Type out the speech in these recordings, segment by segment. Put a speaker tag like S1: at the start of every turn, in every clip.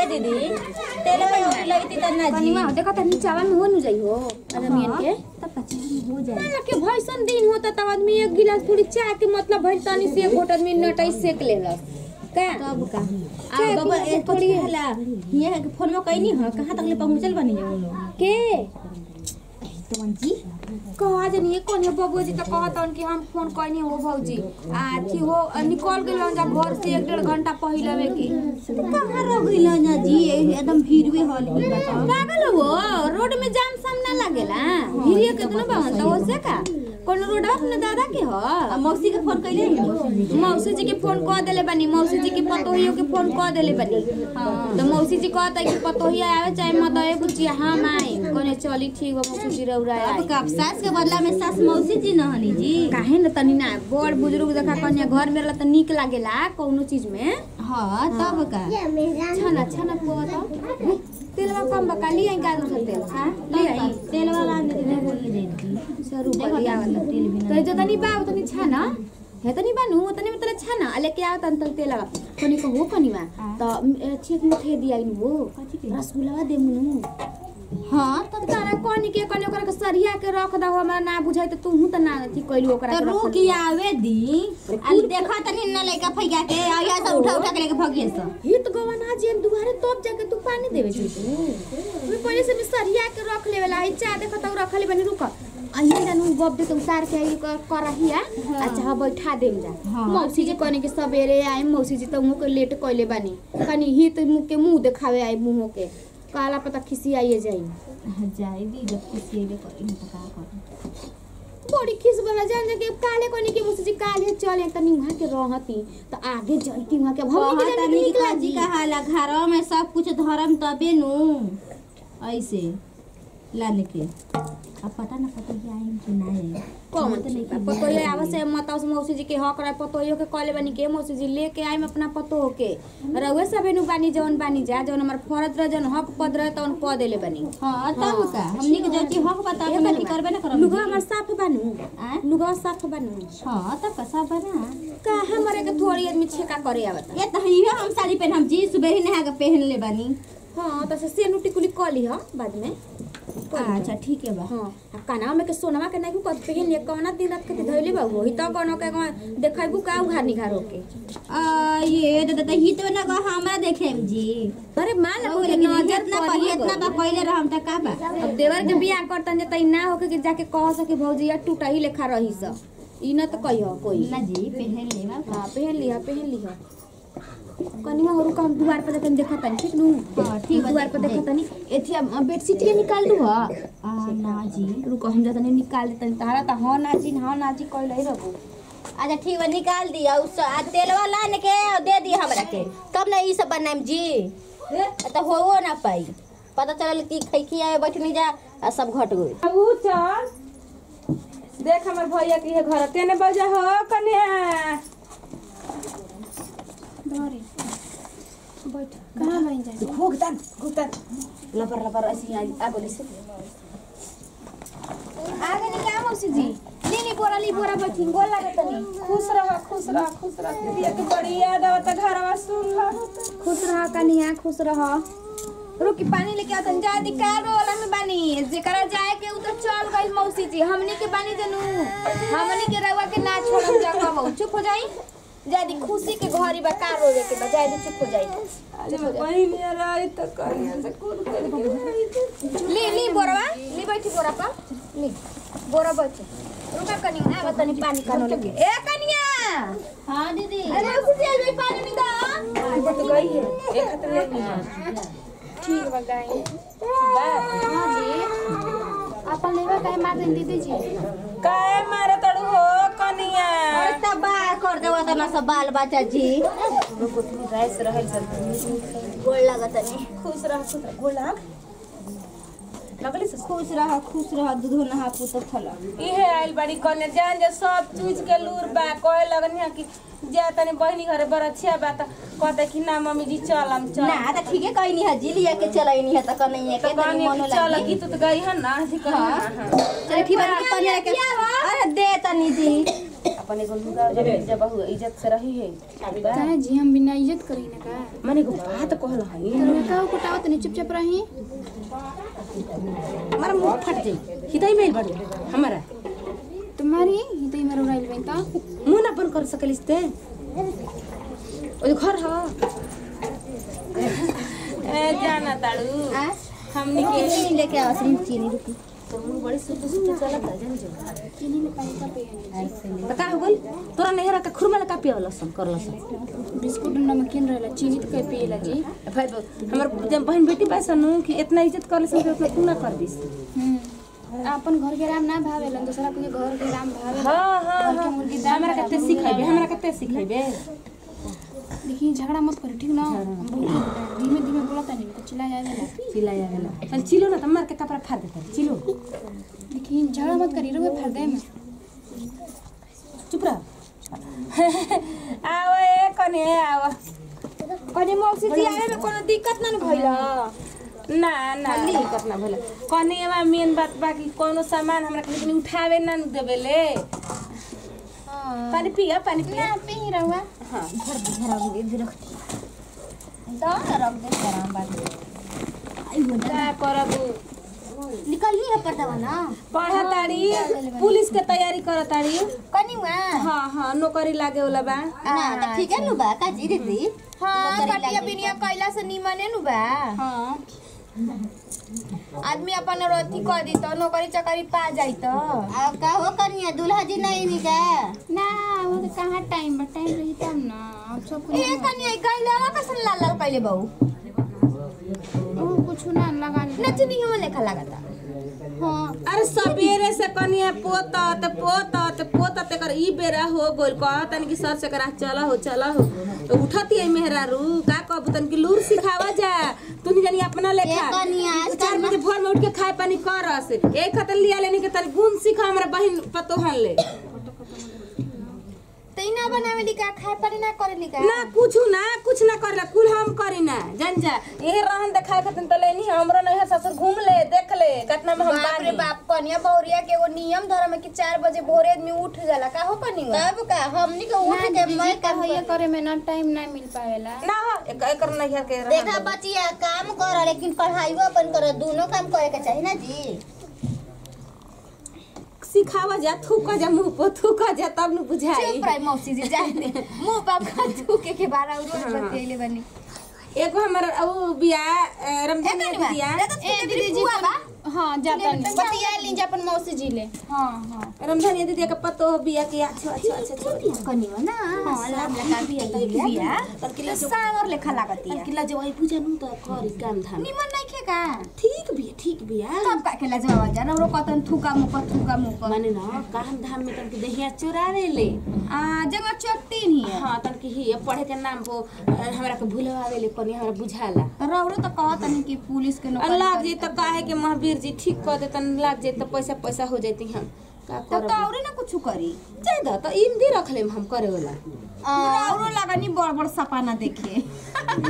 S1: ए दीदी तेरे पे और लईती थी ना जी
S2: कनिमा देखा तनी चावल में हो न जाई हो आदमियन के
S1: तब पच्चीस हो जाए
S2: ना के भैसन दिन होता तब आदमी एक गिलास थोड़ी चाय के मतलब भइल तनी से घोट आदमी नटई सेक लेलस का
S1: तब का आ बाबा ए थोड़ी हला ये फ़ोन में कहीं नहीं हो कहाँ तक ले पहुंचल बनी है
S2: के
S1: तो जी
S2: कहा जनी कोन है बबुआ जी त कहतन कि हम फ़ोन कइनी हो भौजी। आ थी हो निकल गेल जा घर से एक डेढ़ घंटा पहिले में के।
S1: कहाँ रह गइल ना जी? एकदम भीड़ में हॉल ही बता
S2: पागल हो रोड में जाम साम ना लागेला? हिरिया केतना बावन त ओसे का? कोन रोड अपने दादा के ह
S1: मौसी के फ़ोन कइले
S2: मौसी जी के फ़ोन कह देले बनी मौसी जी के पतोहियो के फ़ोन कह देले बनी। तो मौसी जी कहता कि पतोहिया आवे चाहे मत आवे बुचिया हम आए कोने चली ठीक बा मौसी जी रौरा
S1: अब
S2: आए
S1: का सास के बदला में सास मौसी जी न हनी जी।
S2: काहे न तनी ना बड़ बुज़ुर्ग देखा कन्या घर में रहला त निक लागेला कौनो चीज़ में
S1: हाँ तब का
S2: छना छना पोता तिलवा कम लिया का दो सते हां
S1: लिया तेलवा लांदे दे
S2: वाला
S1: तेल बिना
S2: त नि बानु अले के आवत अंत तेलवा तनी को हो कनीवा त छेक मुठे दिया हो रसगुल्ला देमुनु
S1: हाँ
S2: तब तारा कनी के कनी ओकरा के सरिया के रख दहो हमरा ना बुझाई त तू त ना थी कइलू ओकरा
S1: तो रुक आवे दी अल देखा तनी न लइका फैया के आया से उठा उठा के लेके भगिए से।
S2: हित गवना जेन दुआरे तब जाके तू पानी देवे छी तू। मैं पहले से भी सरिया के रख लेवेला आई चा देखो त रख ले बनी रुक। अही जानू गप दे तुम तार के आई कर करहिया अच्छा हाँ बैठा देम जा।
S1: हाँ,
S2: मौसी जी कहने के सबेरे आए मौसी जी तो मुँह के लेट कइले बानी। कनी हित मुँह के मुँह देखावे आई मुँह के। काला पता खिसी आइए जाई
S1: जाई। दी जब किसी के करी इन पता कर
S2: बड़ी खिस बना जान के काले कोनी के मुसी जी काले चले तनी वहाँ के रहती त आगे जईती वहाँ के भवन के जाने
S1: निकला जी का हाला घरों में सब कुछ धर्म तबे नु। ऐसे लाने के। अब पता ना पता कि कि ना आए
S2: कौन?
S1: तो कि
S2: पतोहिया आवे से मताओ से मौसी जी के हक रहे पतोहियो के कहले बानी के मौसी जी लेके आइम अपना पतोह के। रउए सबे नु बानी जवन बानी जा जवन हमर फरज रहे जवन हक पद रहे तवन कह देले बानी।
S1: हाँ तब का हमनी के जो चीज़ हक बता के नहीं करबे ना करब।
S2: लुगा हमर साफ़ बानू? लुगा साफ़ बानू।
S1: हाँ तब का सब बना।
S2: का हमरे के थोड़ी आदमी छेका करे आवता
S1: ये तो हिया हम साड़ी पहन हम जी सुबह ही नहा के पहन ले बानी।
S2: हाँ त से सेनु टिकुली कली ह बाद में।
S1: अच्छा ठीक है बा।
S2: हाँ। आ काना में के सोनमा के नहीं कत पहन ले कौना दिन रात के धइले बा? होई त कोनो के देखैबू का उघार निघार होके।
S1: आ ये तो तो हित ना को हमरा देखे जी।
S2: अरे मान लो
S1: लेकिन
S2: नज़र पड़ी
S1: पहिले इतना बा पहिले रहम त का बा?
S2: अब देवर के बियाह करतन जे तई ना होके कि जाके कह सके भौजी या टूटा ही लेखा रही स। ई न त कहियो कोई।
S1: ना जी पहन ले बा
S2: हाँ पहन लिहा पहन लिहा। कनिया होरू का हम दुआर पर देखन देखत तनी ठीक नु
S1: हाँ, ठीक बा,
S2: पर देखत तनी एथिया बेडशीट के निकाल दू ह?
S1: आ ना जी।
S2: रुको हम जतनी निकाल देतनी तारा त हाँ ना जी हाँ ना जी कहले ही रहू
S1: अच्छा ठीक बा निकाल दिया उस तेलवा लान के दे दिया हमरा के। तब ना ई सब बनाएम जी। तो होवो ना पाई। पता चलल कि खैखी आए बैठनी जा आ सब घट गई।
S3: अब चल। देख हमर भैया की है घर तेने बजा हो कन्या
S2: धरे बैठ कहाँ बन जाए
S3: भुगतान भुगतान लपर लपर ऐसी आगोली से
S2: आगे नहीं क्या मौसी जी ली ली बोरा ली बोरा बैठी गोल लागत तनी
S3: खुश रह खुश रह खुश रह दीदी के बड़ी याद आवत घरवा सुन ला
S2: खुश रह कनिया खुश रह रुकी पानी लेके आतन जाए दी वाला में बानी जेकरा जाए के उ तो चल गइल मौसी जी हमनी के बानी जनू हमनी के रउआ के ना छोड़म जा कहू चुप हो जाई जाए दी खुशी के घरी बा कार रोवे के बा जाए दी चुप हो जाई
S3: आज मैं बहन यार आई तो करिया से कूद करके
S2: ली ली बोरवा ली बैठी बोरा पर ली बोरा बैठी। रुका कनिया ना तनी पानी कानो लेके ए कनिया!
S1: हाँ दीदी।
S2: अरे जी आज पानी में दा।
S3: बट गई है। एक हाथ ले ठीक बा गई बा
S2: हाँ जी। अपन लेवा काहे मार देन दीदी जी?
S3: काय मारे तड़ू हो कनिया।
S1: अरे तब बा कर देवा त ना सब बाल बच्चा जी
S3: राइस रहल सब
S1: गोड़ लागत नहीं
S3: खुश रह खुश रह। गोला लगली से?
S1: खुश रह खुश रह दूध नहा पुत फला
S3: इहे आइल बड़ी कन्या जान जे सब चीज़ के लूर बा। कहे लगनी कि जा तनी बहनी घरे बरछिया बा त कहते कि ना मम्मी जी चलम चल।
S1: ना त ठीके कहनी है जी लिया के चलैनी है त कन्हैया के तनी मनो
S3: चल
S1: लागी।
S3: गीत तो गई है ना थी कहीं
S1: चल ठीक बा कन्हैया के अरे दे तनी जी
S3: अपन एगो लुगा जब जब बहु इज़्ज़त से रही है?
S2: काहे जी हम बिना इज़्ज़त करी ना का
S3: माने एगो बात कहल हई
S2: तोरा का कुटावत नहीं चुपचाप रही?
S3: हमारा मुँह फट जाई हिदाई में बड़ी हमारा।
S2: तुम्हारी ही तो मेरा उड़ाइल बन त
S3: मुँह ना बंद कर सकलिस ते। ओ घर ह। ए जाना ताड़ू। हमनी के
S1: चीनी लेके आओ चीनी रुकी
S3: बड़ी सुत सुत चलत है जान जो
S2: चीनी में पानी का पे
S3: त का हो गइल तोरा नेहरा का खुरमल का पिया लसन कर लसन
S2: बिस्कुट नमकीन रहेला चीनी तो कहीं पिएला जी
S3: भाई हमर जब बहन बेटी पैसा नु कि इतना इज़्ज़त कर लसन कि उतना तू ना कर दिस
S2: अपन घर के राम ना भावेलन दूसरा के घर के राम भावे
S3: हाँ हाँ हमरा कते सिखाइबे हमरा कते सिखाइबे
S2: देखिए झगड़ा मत करो ठीक ना? बहुत धीमे धीमे बोलता नहीं तो चिल्ला जाएगा
S3: चिल्लाया गेला तन चिलो ना त मार के कपड़ा फाड़ देता चिलो
S2: देखिए झगड़ा मत करी रुए फर दे में
S3: चुप रह। आव ए कने आव
S2: कने मौसी जी? आवे में कोनो दिक्कत ना भइला।
S3: ना ना। दिक्कत ना भले कने एवा मेन बात बा कि कोनो सामान हमरा के उठावे ना देबेले पानी पिया पानी पिया।
S2: ना पे ही रहुआ।
S3: हाँ
S1: घर घर आओ दे रख
S2: दो ना रख दे आराम बात आई हो
S3: का करब
S1: निकल ही है पर्दा ना
S3: पढ़ा ताड़ी पुलिस के तैयारी कर ताड़ी
S1: कनी हुआ।
S3: हाँ हाँ नौकरी लागे वाला बा।
S1: ना त ठीक है नु बा का जी दीदी
S2: हाँ कटिया बिनिया कैला से निमने नु बा
S3: हाँ।
S2: आदमी अपन रोटी कर दी तो नौकरी चकरी पा जाई तो।
S1: का हो कनिया दूल्हा जी नहीं नी
S2: तो कहाँ टाइम बा टाइम रही तब ना अब सब कुछ
S1: ए कनिया गइला वा कसन लाल लाल कइले बहु।
S2: ओ कुछ ना लगा
S1: नचनी हो लेखा लागता
S2: हाँ।
S3: अरे सबेरे से कनिया पोता त पोता त पोता ते कर ई बेरा हो गोल कह तन की सर से करा चला हो चला हो। तो उठती है मेहरारू का कहब तन की लूर सिखावा जा। तुनी जानी अपना लेखा।
S1: ए कनिया, आज
S3: चार बजे भोर में उठ के खाए पानी कर रस एक खतन लिया लेने के तन गुण सिखा हमरा बहिन पतोहन ले।
S2: तैना बनावेली का खाए पानी ना करेली का?
S3: ना कुछ ना कुछ ना करला कुल हम करी ना। जान जा यही रहन देखाए खातिर तो लेनी हमरो नहीं ससुर घूम ले देख ले कितना में हम
S2: बाप रे बाप कन्या बहुरिया के वो नियम धर्म है कि चार बजे भोरे आदमी उठ जाला का हो कनिया
S1: तब का हमनी के उठ के मैं काम
S2: ये करे में ना टाइम ना मिल पावेला।
S3: ना हो एक एकर नहीं के रहन
S1: देखा बचिया काम कर लेकिन पढ़ाईओ अपन कर दोनों काम करे के चाहिए ना जी।
S3: सिखावा जा थूका जा मुँह पर थूका जा तब न बुझाई।
S2: चुप रही मौसी जी जाने मुँह का थूके के बारा रोज बतेले बनी।
S3: एगो हमर उ बिया रमज़ान में बिया।
S2: ए दीदी जी हाँ जाता नहीं बतिया लीजिए अपन मौसी जी ले। हाँ हाँ।
S3: रमज़ान ये दीदी का पतो बिया के अच्छा अच्छा अच्छा अच्छा
S1: कनिया ना
S2: हाँ लाभ लगा भी है बिया।
S3: तब किला जो
S2: सावर लेखा लागती है
S3: किला जो आई पूजा नु त करी काम धाम।
S2: निमन नहीं खे का
S3: ठीक बिया ठीक बिया
S2: तब का केला जवाब जाना रो कतन थूका मुका थूका मुका
S3: माने न काम धाम में तन के दहिया चोरावे ले
S2: आ जगह चट्टी नहीं है
S3: हाँ तन के ही पढ़े के नाम हमरा के भूलवावे ले कोनी हमरा बुझाला
S2: रौरो तो कहत नहीं कि पुलिस के नौकरी
S3: अल्लाह जी त काहे के महावीर जी ठीक कर देतन लाग जाई त पैसा पैसा हो जाती हम का
S2: तो औरे ना कुछ करी
S3: जाय द त इमदी रख लेम हम करे वाला
S2: रौरो लगनी बड़ बड़ सपना देखे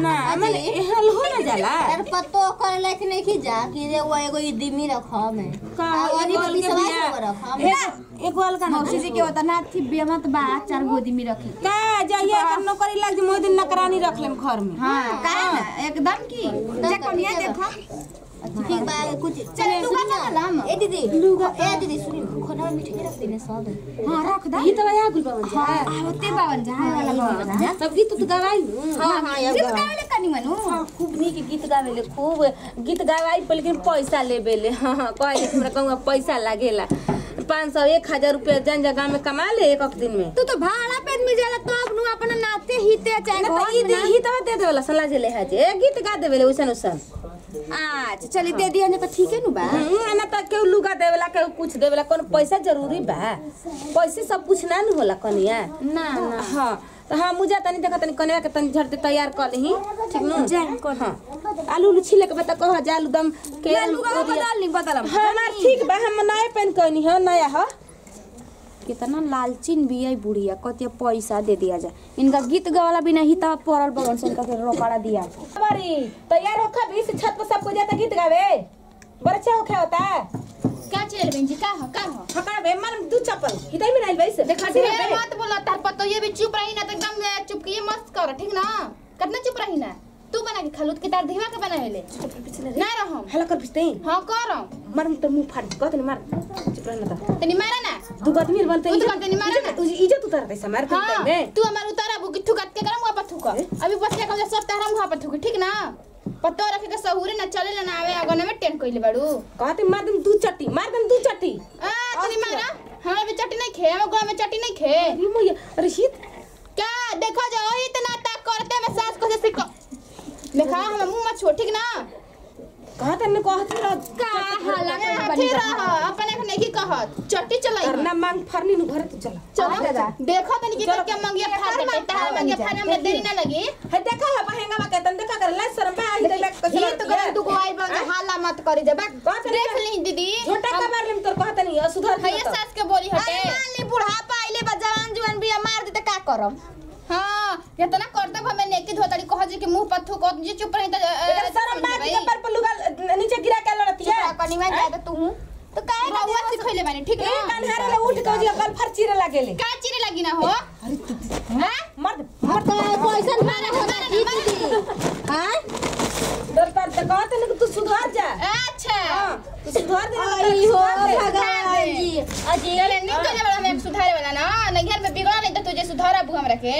S3: ना माने हल हो ना जाला।
S1: यार पतो कर ले कि नहीं कि जा कि रे वो एगो ई दिमी रखा में
S3: का
S1: पे
S3: अलगे
S1: विश्वास रखा में
S3: ए- एगो अलगा ना
S2: मौसी जी के होता ना थी बेमत बा चार गोदी में रखी।
S3: का जाइए अगर नौकरी लग मोह दिन रख लेम घर में।
S2: हाँ का ना एकदम की?
S1: का
S2: जकोनिया
S1: करिए
S2: देखा।
S1: में
S2: हाँ
S3: जा
S2: हाँ
S3: हूँ
S1: हाँ हाँ
S3: हाँ, खूब गीत पैसा लेबेले हाँ हाँ पैसा पाँच सौ एक हज़ार रुपया जन जगह में कमा ले एक दिन में
S2: तू तो भाड़ा पे आदमी जाला तो अब नु अपन नाते हिते चाहे
S3: तो ई
S2: में
S3: दे ही तो दे देवेला सला जे ले हाजे गीत गा देवेले वैसन वैसन
S2: अच्छा चली दे दिया ने तो ठीक है नु बा?
S3: हम्म, ना तो केहू लुगा देवेला केहू कुछ देवेला कोनो पैसा ज़रूरी बा? पैसे सब कुछ ना न होला कनिया
S2: ना ना।
S3: हाँ तो हाँ मुझे तनी देखा तनी कनिया के तनी झट तैयार कर लही ठीक नु?
S2: जा, कर।
S3: हाँ। आलू उलू छिले के बता कह जा आलू दम के
S2: लुगा बदल नहीं बदलम
S3: हमार ठीक बा हम नया पेन कहनी है नया है।
S2: कितना लालचीन बिया बुढ़िया कतिया पैसा दे दिया जा। इनका गीत गावाला बिना ही तब पड़ल बगन से इनका के रोकड़ा दिया
S3: तैयार होखा भी से छत पर सबको जाता गीत गावे। अच्छा होखे होता
S4: का चल बहन जी का हो का हो?
S3: फकड़ बे मार दू चप्पल। हिदाई में नाइल वैसे
S4: देखा ढेर मत बोला तार पतो ये भी चुप रही ना तो एकदम चुप किए मत कर ठीक ना? कितना चुप रही ना? तू बना के खलूत के तार धीवा के बनावेले ना रहम
S3: हला कर पिसते
S4: हाँ करम
S3: मार तो मुँह फाड़ कहत नहीं मार। चुप रहना तो
S4: तनी मारा ना।
S3: दू आदमी बनते
S4: उ तो कहते नहीं मारा ना।
S3: इज़्ज़त इज़्ज़त उतार दे मार
S4: हाँ
S3: करते में
S4: तू हमार उतारा बुकी ठुकत के करम वहाँ पर थुक। अभी बस के सब तारम वहाँ पर थुक ठीक ना? पतो रखे के सहूरे ना चले ना आवे अगने में टेंट कइले बाड़ू।
S3: कहते मार दम दू चट्टी मार दम दू चट्टी।
S4: आ तनी मारा। हमरा भी चट्टी नहीं खे हम गोला में चट्टी नहीं खे।
S3: अरे मैया अरे शीत।
S4: देखा हम मुँह मत छोड़ ठीक ना?
S3: कहत ने कहत रह
S4: का हाला के रह अपने को नहीं कहत चट्टी चलाई
S3: करना मांग फरनी नु घर तो चला
S4: चलो देखो तनी के क्या मंगिया फाड़ देते तार मंगिया फाड़ने में देरी ना लगी।
S3: है देखा है बहेंगा में कहतन देखा कर ला शर्म में आई दे कचरा
S4: ये तो करे तू को आई बंग हाला मत करी दे बा देख ली दीदी।
S3: छोटा का मार लेम तोर कहत नहीं सुधार
S4: है ये सास के बोली हटे। मान ली बुढ़ापा आइले बा जवान जुआन बिया मार दे त का करम? हाँ नेकी धोतड़ी कह जे कि मुँह पर थूक जी चुप रही त
S3: शर्म बात के पर लुगा नीचे गिरा के लड़ती है
S4: कनी में जाए तू। तो काहे ना हुआ सिखैले बानी ठीक
S3: ए
S4: ना
S3: कन्हारे ले उठ के जी कल फर चीरे लागेले
S4: का चिरे लगी ना हो? अरे तू हाँ?
S3: मर दे मर दे
S1: कैसन मारा हो दीदी हाँ?
S3: डर पर ते कहत ने तू सुधार जा।
S4: अच्छा।
S3: हाँ तू सुधार दे
S1: आई हो भगवान जी। अजी
S4: चले निकल जा बड़ा मैं सुधारे वाला ना। नहीं घर में बिगड़ा नहीं तो तुझे सुधारा बु हमरा के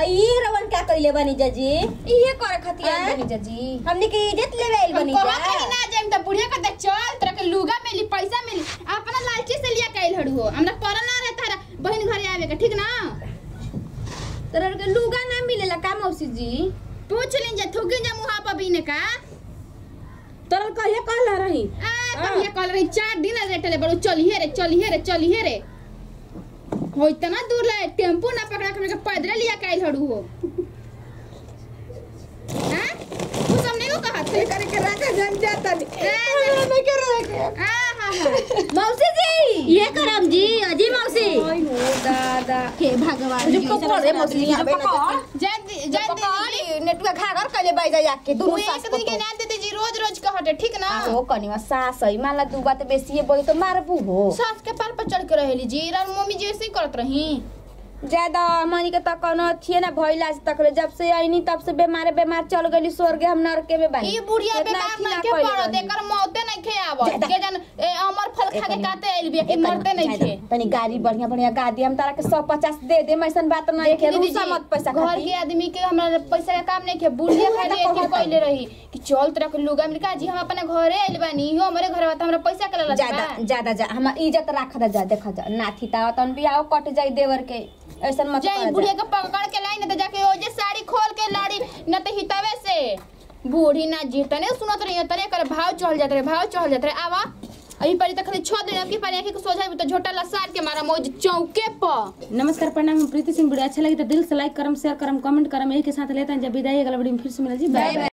S1: ई रवन का कइले बनी जजी?
S4: इहे करे खातिर
S1: आँ?
S4: बनी जजी?
S1: हमनी के इज़्ज़त लेवे आइल बनी जा।
S4: रही ना जाइम त बुढ़िया कहते चल तोरा के लुगा मिली पैसा मिली अपना लालची से लिया कैल हड़ू हो। हमरा परा ना रहे तारा बहन घरे आवे के ठीक ना? तोरा के लुगा ना मिलेला का मौसी जी? पूछ लीन जा थुकी जा मुहा पर बीने का।
S3: तोरा कहिए कहला रही?
S4: आ कहिए कल रही? चार दिन रेटले बड़ो चलिए रे चलिए रे चलिए रे। हो इतना दूर लाए टेंपो ना पकड़ा कर पैदल लिया कैल हड़ू हो। तू सबने को कहा थे?
S3: करे के रखा जम जाता नहीं।
S4: नहीं कर रहे हाँ हाँ।
S1: मौसी जी! ये करम जी अजी मौसी।
S4: दादा।
S1: के भगवान जी
S3: को पकड़ मौसी यहाँ पे ना
S4: जय जय
S1: नेटुआ घाघर कइले बाई जा के
S4: तू
S1: दुनु
S4: एक दिन के ना दीदी जी रोज रोज कहटे ठीक ना?
S1: हो कनिवा सास दू बात बेसी है बोली तो मारबू हो।
S4: सास के पाल पर चढ़ के रहेली जी मम्मी जैसे ही करत रही।
S2: ज़्यादा मनी के तक कोनो थिए ना भइला से तक जब से आईनी तब से बीमार बीमार चल गली स्वर्ग हम नरके में बानी।
S4: ई बुढ़िया बीमार ना
S2: ना
S4: के पड़ो देकर मौते नहीं खे आवत के जन ए अमर फल खा के काते आइल बिया कि मरते नहीं खे
S2: तनी गाड़ी बढ़िया बढ़िया गा दी हम तारा के सौ पचास दे दे ऐसन बात के
S4: दीदी
S2: रूसा मत पैसा
S4: घर के आदमी के हमरा पैसा का काम नहीं खे बुढ़िया खाली एक कइले रही कि चल तोरा के लुगा। मिल का जी हम अपने घरे आइल बानी इहो हमरे घर बा हमरा पैसा के ललच
S2: ज़्यादा ज़्यादा हम इज़्ज़त राख दा जा देखा जा। नाथी ता तन भी आओ कट जाई देवर के। ऐसन मत
S4: जाई बुढ़िया के पकड़ के लाई न त जाके ओजे साड़ी खोल के लाड़ी न त हितावे से। बूढ़ी ना जी तने सुनत रही तने कर भाव चढ़ जात रहे भाव चढ़ जात रहे। आवा अभी परी तक खाली छह दिन आपकी पानी आँखें को सोझा तो झोटा लसार के मारा मौज चौके पर
S3: नमस्कार प्रणाम हम प्रीति सिंह वीडियो। अच्छा लगी तो दिल से लाइक करम शेयर करम कमेंट करम यही के साथ लेते हैं। जब विदाई अगला वीडियो में फिर से मिले जी बाय बाय।